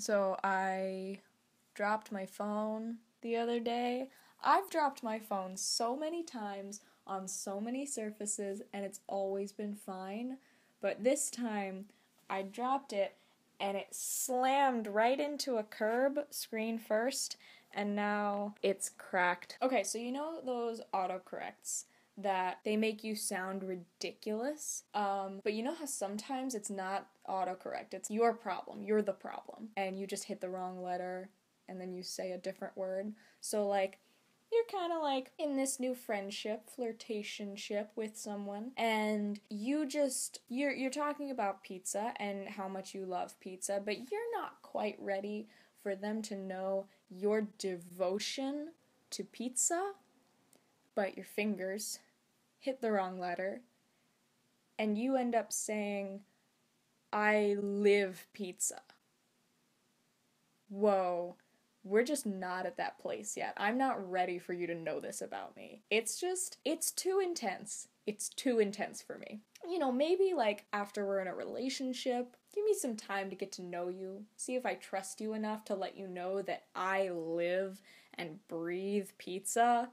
So I dropped my phone the other day. I've dropped my phone so many times on so many surfaces and it's always been fine. But this time I dropped it and it slammed right into a curb, screen first, and now it's cracked. Okay, so you know those autocorrects that they make you sound ridiculous. Um, but you know how sometimes it's not autocorrect, it's your problem, you're the problem, and you just hit the wrong letter and then you say a different word. So, like, you're kind of like in this new friendship, flirtationship with someone, and you just you're you're talking about pizza and how much you love pizza, but you're not quite ready for them to know your devotion to pizza. But your fingers hit the wrong letter, and you end up saying, I live pizza. Whoa, we're just not at that place yet. I'm not ready for you to know this about me. It's just, it's too intense. It's too intense for me. You know, maybe like after we're in a relationship, give me some time to get to know you. See if I trust you enough to let you know that I live and breathe pizza.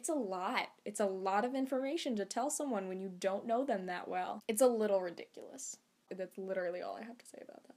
It's a lot. It's a lot of information to tell someone when you don't know them that well. It's a little ridiculous. That's literally all I have to say about that.